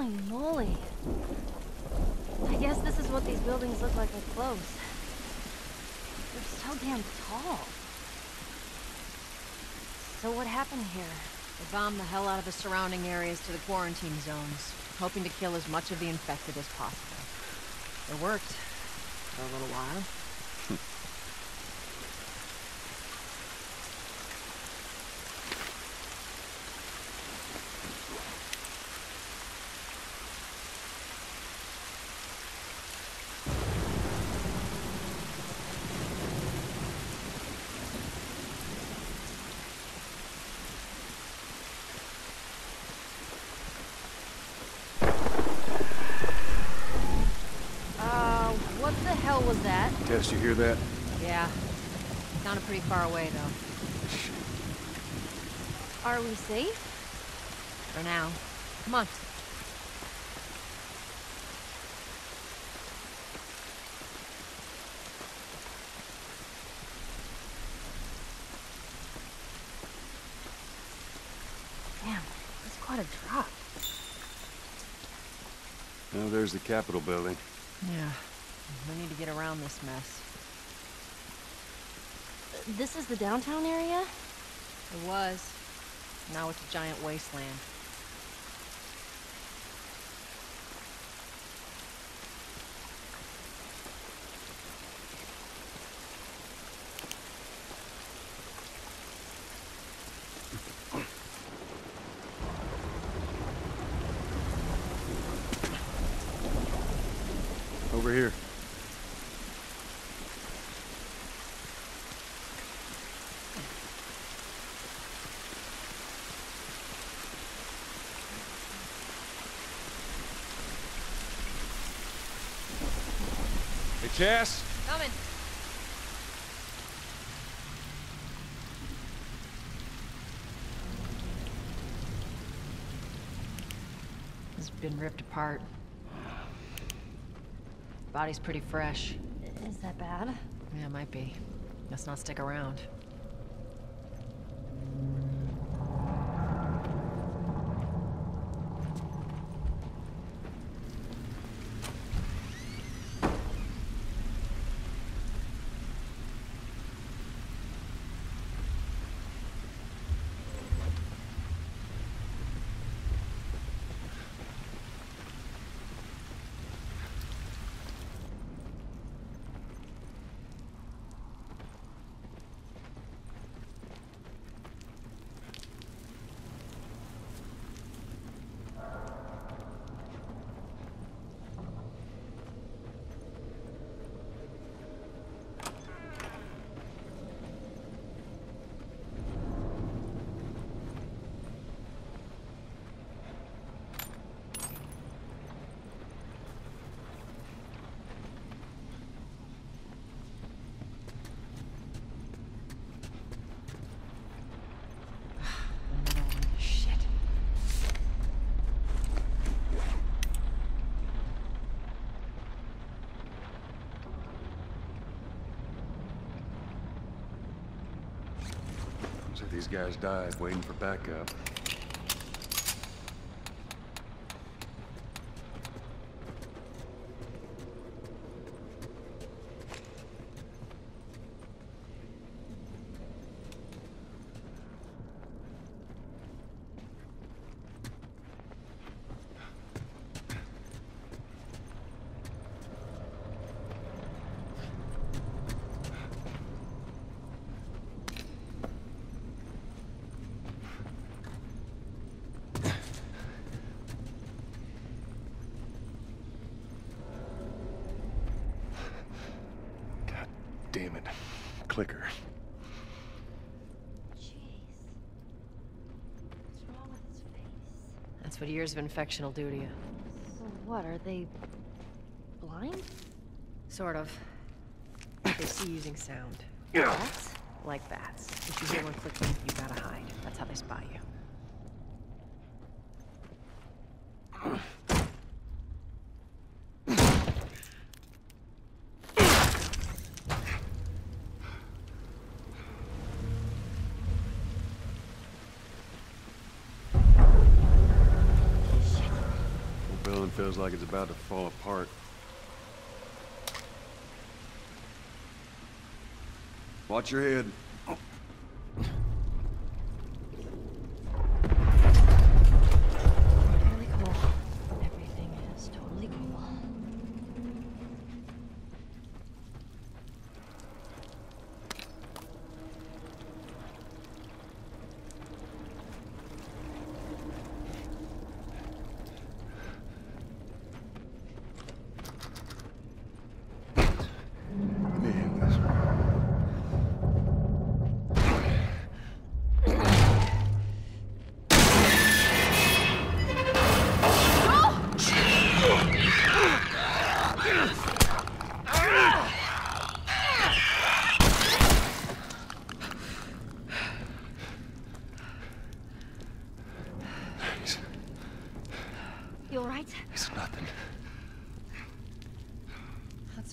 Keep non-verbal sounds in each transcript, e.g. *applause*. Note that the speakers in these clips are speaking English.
Holy moly. I guess this is what these buildings look like up close. They're so damn tall. So what happened here? They bombed the hell out of the surrounding areas to the quarantine zones, hoping to kill as much of the infected as possible. It worked. For a little while. Tess, you hear that? Yeah. Sounded pretty far away, though. Are we safe? For now. Come on. Damn, that's quite a drop. Oh, there's the Capitol building. Yeah. We need to get around this mess. This is the downtown area? It was. Now it's a giant wasteland. Over here. Hey, Coming. It's been ripped apart. Body's pretty fresh. Is that bad? Yeah, it might be. Let's not stick around. Another one. Shit. So these guys died waiting for backup. God damn it. Clicker. Jeez. What's wrong with his face? That's what years of infection will do to you. So what, are they... blind? Sort of. They see using sound. What? Like bats. If you hear one clicking, you gotta hide. That's how they spot you. Sounds like it's about to fall apart. Watch your head.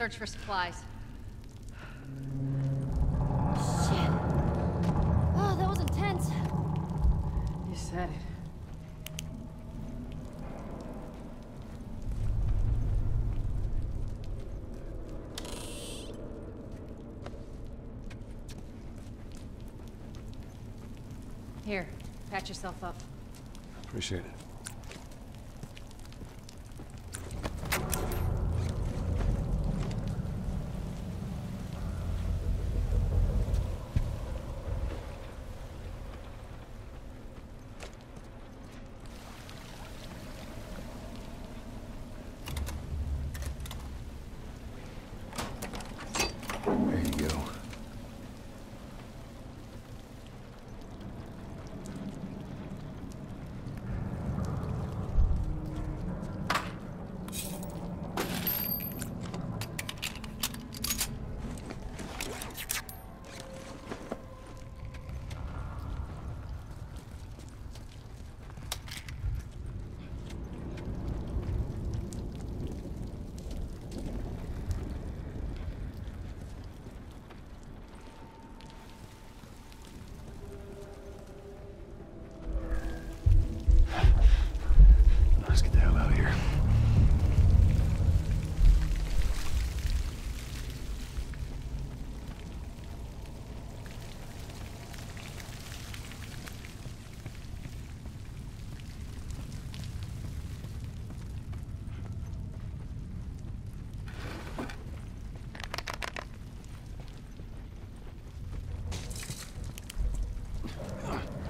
Search for supplies. Shit. Oh, that was intense. You said it. Here, patch yourself up. Appreciate it. There you go. Let's get the hell out of here.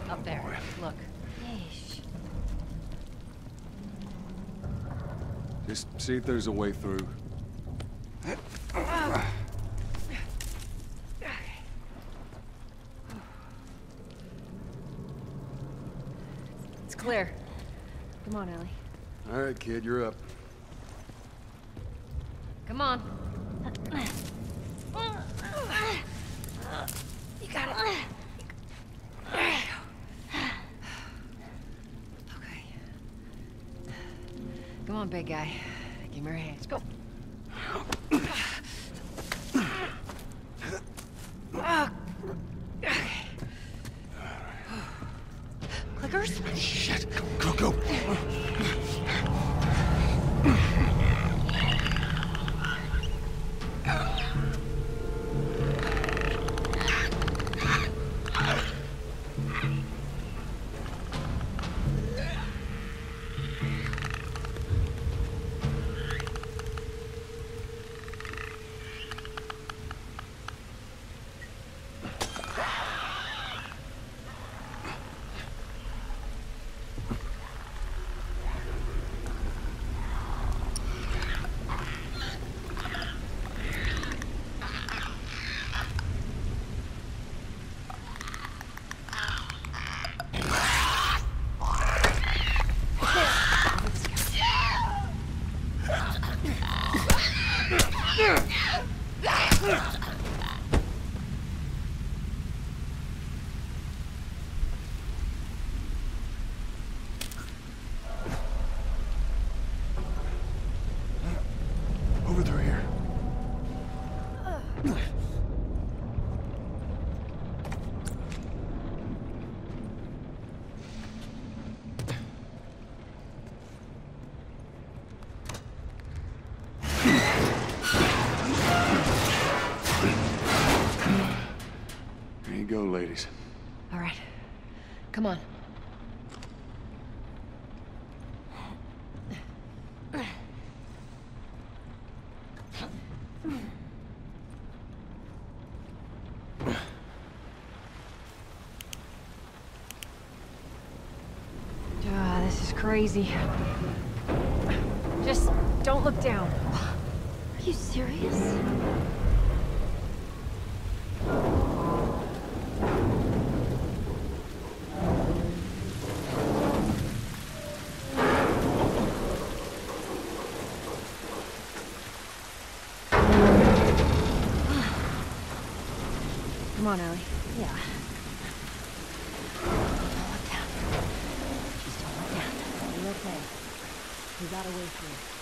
Up there. Look. Yeesh. Just see if there's a way through. It's clear. Come on, Ellie. All right, kid, you're up. Come on. Ah, this is crazy. Just don't look down. Are you serious? Come on, Ellie. Yeah. Don't look down. Just don't look down. You're okay. We got a way through.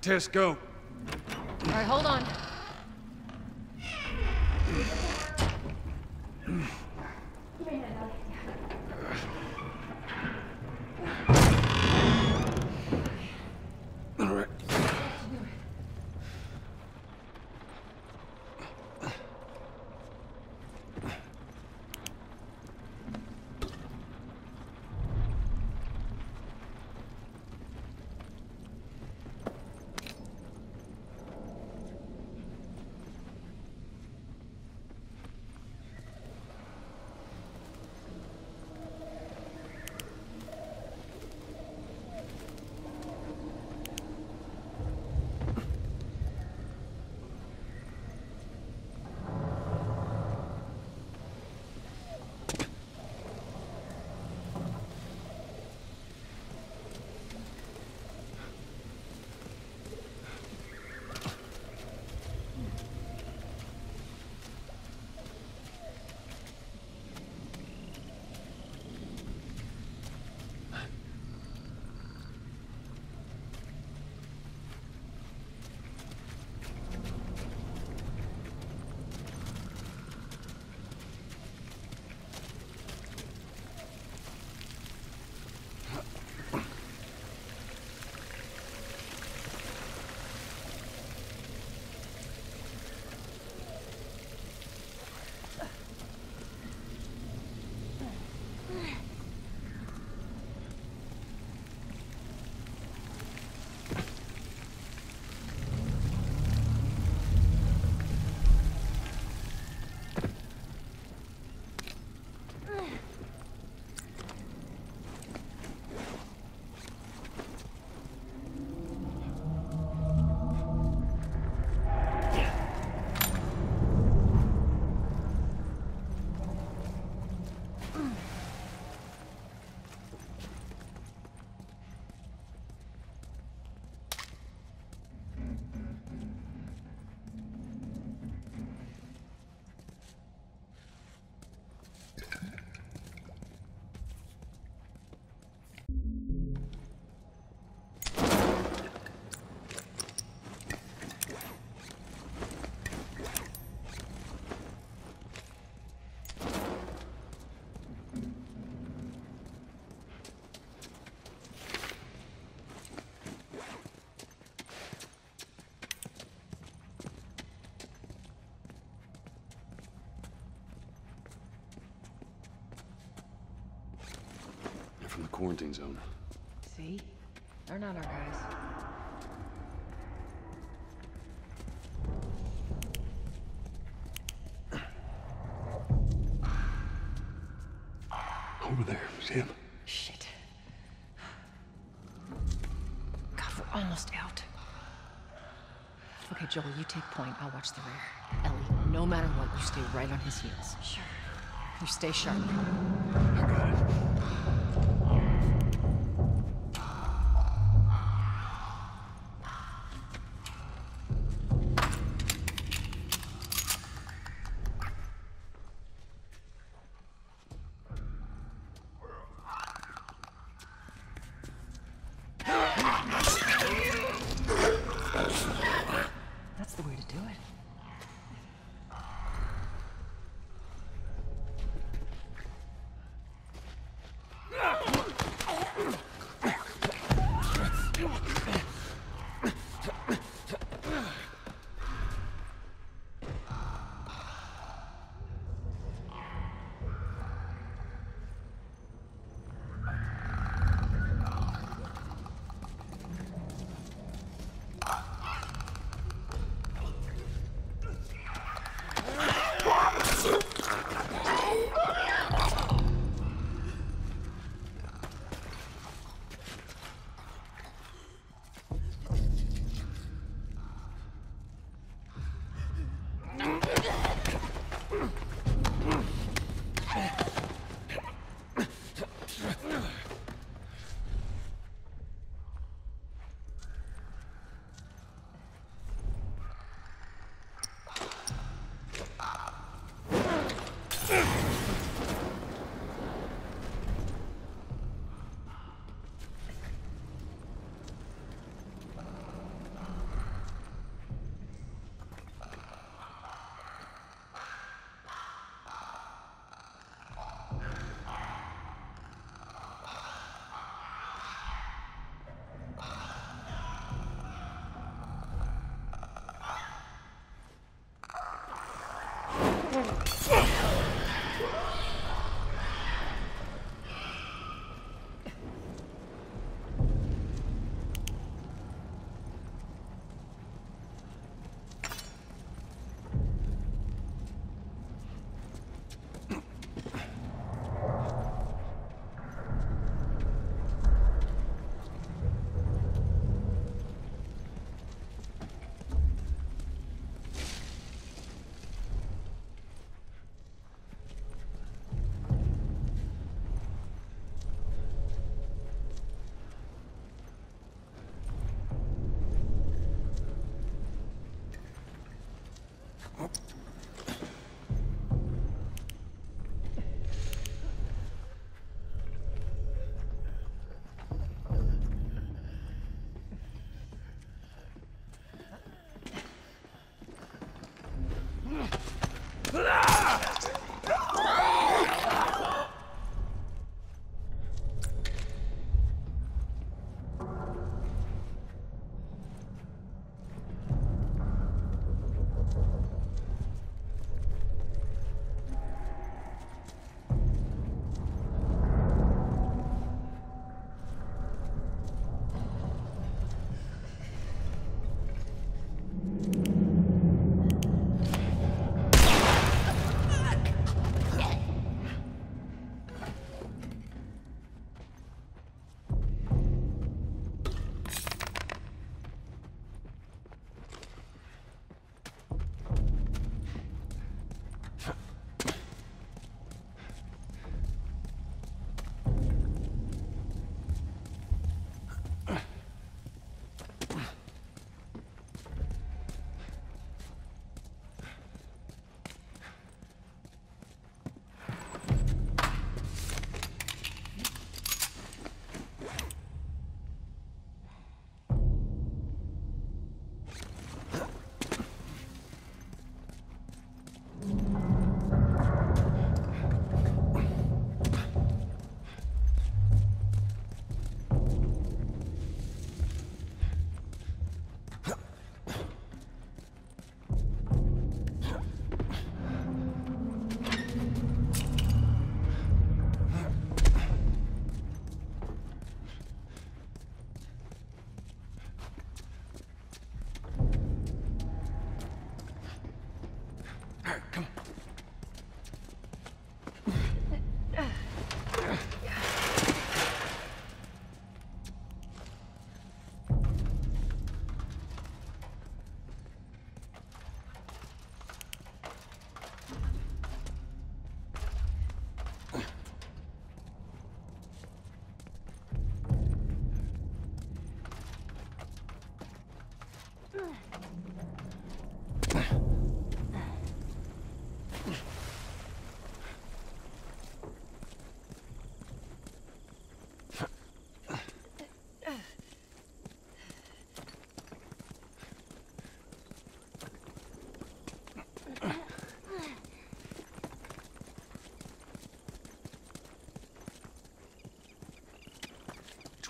Tess, go. All right, hold on. Quarantine zone. See? They're not our guys. *sighs* Over there, Sam. Shit. God, we're almost out. Okay, Joel, you take point. I'll watch the rear. Ellie, no matter what, you stay right on his heels. Sure. You stay sharp. I got it.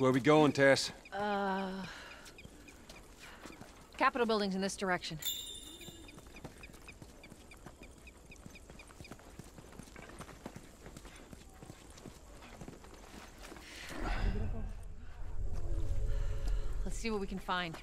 Where are we going, Tess? Uh... Capitol building's in this direction. Let's see what we can find.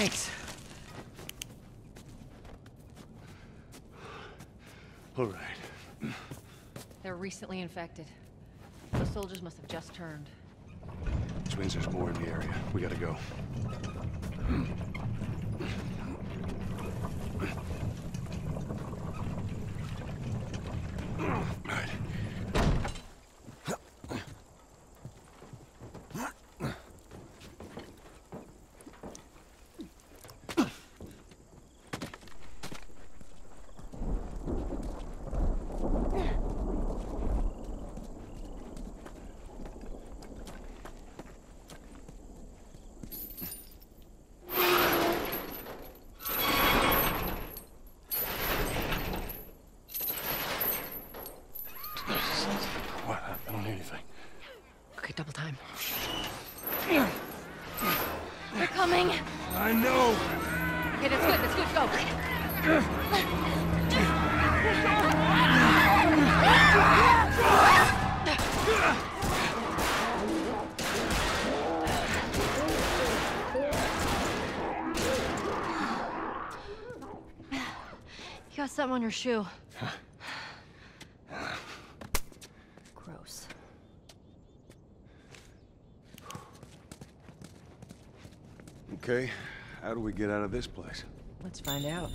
Thanks. All right. They're recently infected. The soldiers must have just turned. Which means there's more in the area. We gotta go. Hmm. I know! Okay, that's good, that's good, go! You got something on your shoe. Gross. Okay, how do we get out of this place? Let's find out.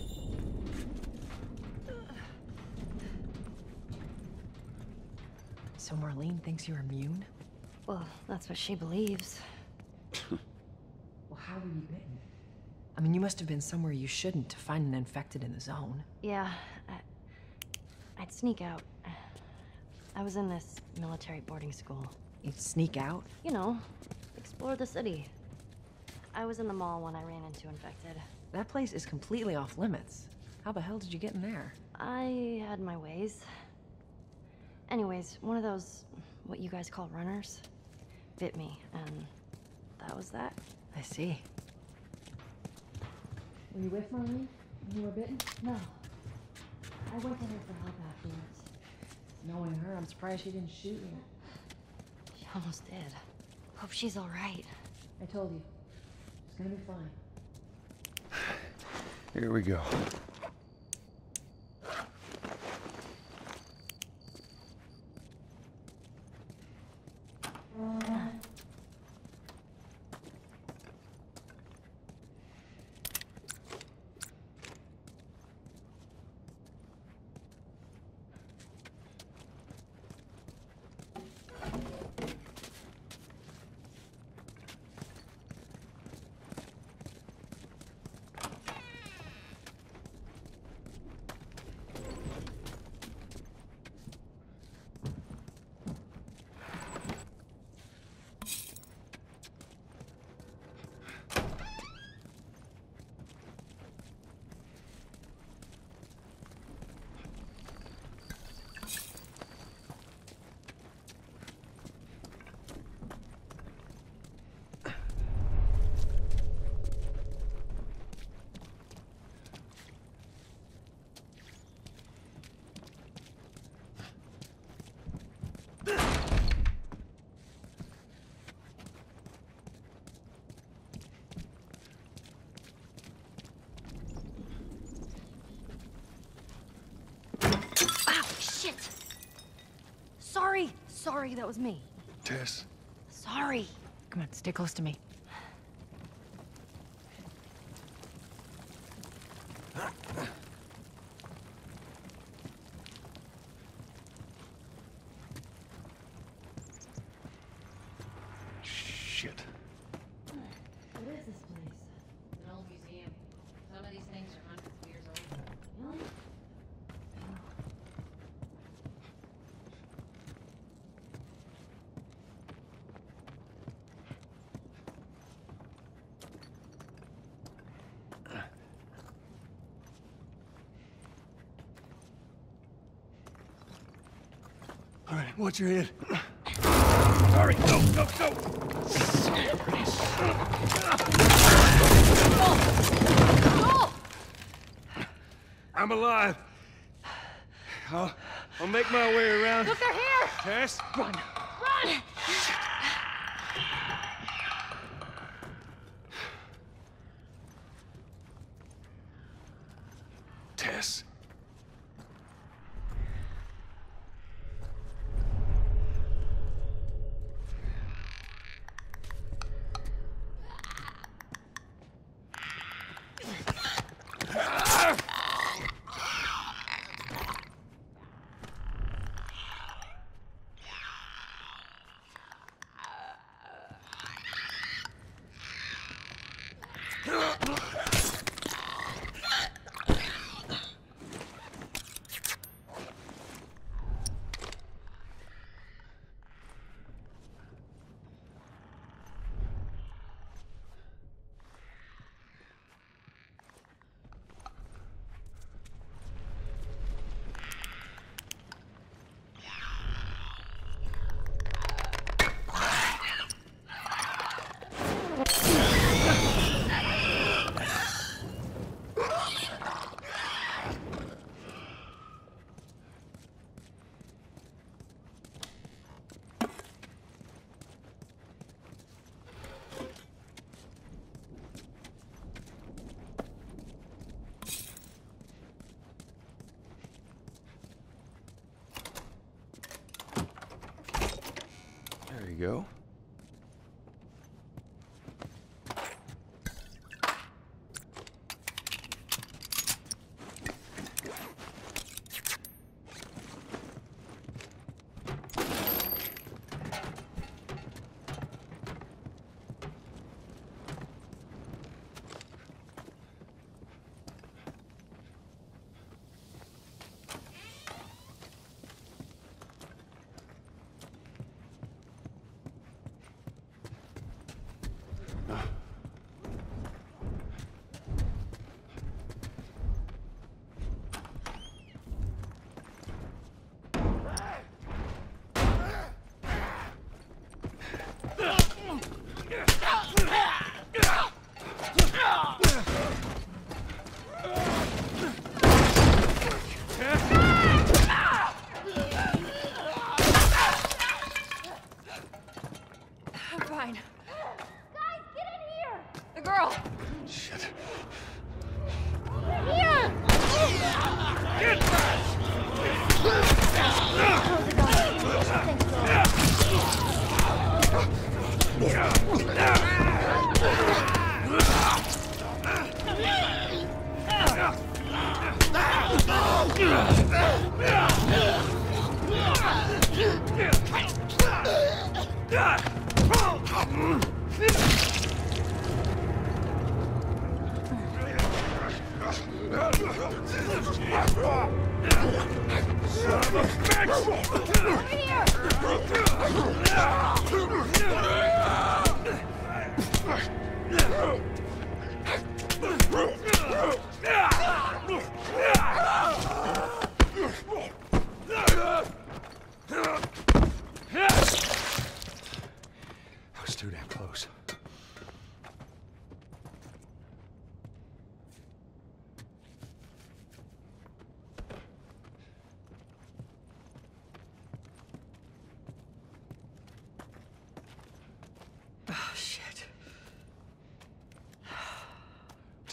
So Marlene thinks you're immune? Well, that's what she believes. *laughs* Well, how were you bitten? I mean, you must have been somewhere you shouldn't to find an infected in the zone. Yeah, I, I'd sneak out. I was in this military boarding school. You'd sneak out? You know, explore the city. I was in the mall when I ran into infected. That place is completely off limits. How the hell did you get in there? I had my ways. Anyways, one of those, what you guys call runners, bit me, and that was that. I see. Were you with Marlene when you were bitten? No. I went to her for help afterwards. Knowing her, I'm surprised she didn't shoot you. She almost did. Hope she's all right. I told you. It's gonna be fine. Here we go. Ow, shit! Sorry, sorry, that was me. Tess, Sorry. Come on, stay close to me. shit. What is this place? An old museum. Some of these things are watch your head. Sorry, go, go, go! I'm alive. I'll, I'll make my way around. Look, they're here! Tess? Run! Run!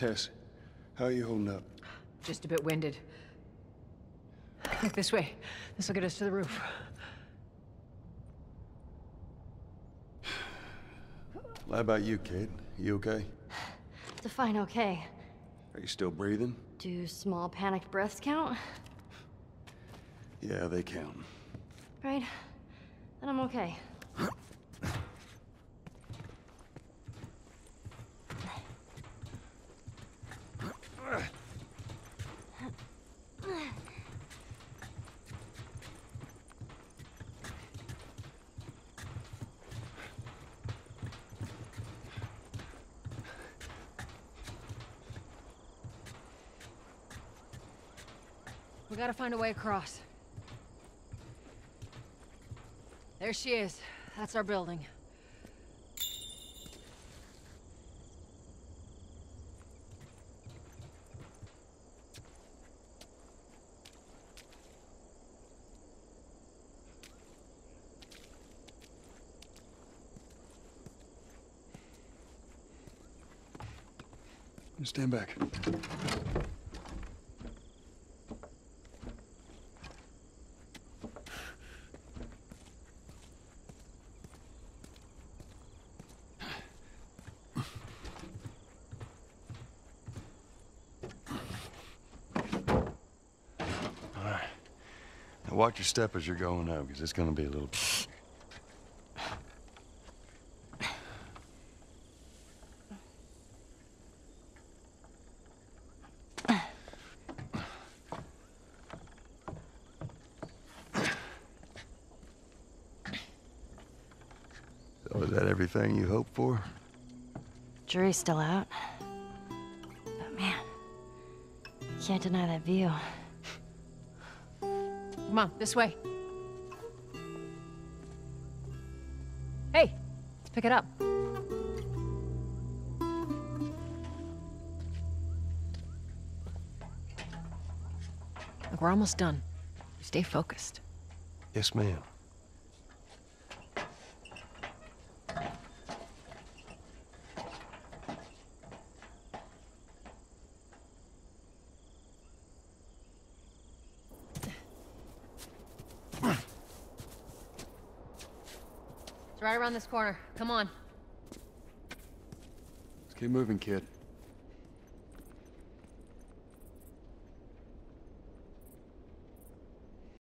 Tess, how are you holding up? Just a bit winded. Look this way. This will get us to the roof. How about you, kid? You okay? Define okay. Are you still breathing? Do small panicked breaths count? Yeah, they count. Right? Then I'm okay. *laughs* We gotta find a way across. There she is. That's our building. Stand back. Watch your step as you're going out, because it's gonna be a little... So is that everything you hoped for? Jury's still out. But man, can't deny that view. Come on, this way. Hey, let's pick it up. Look, we're almost done. Stay focused. Yes, ma'am. Around this corner. Come on. Let's keep moving, kid.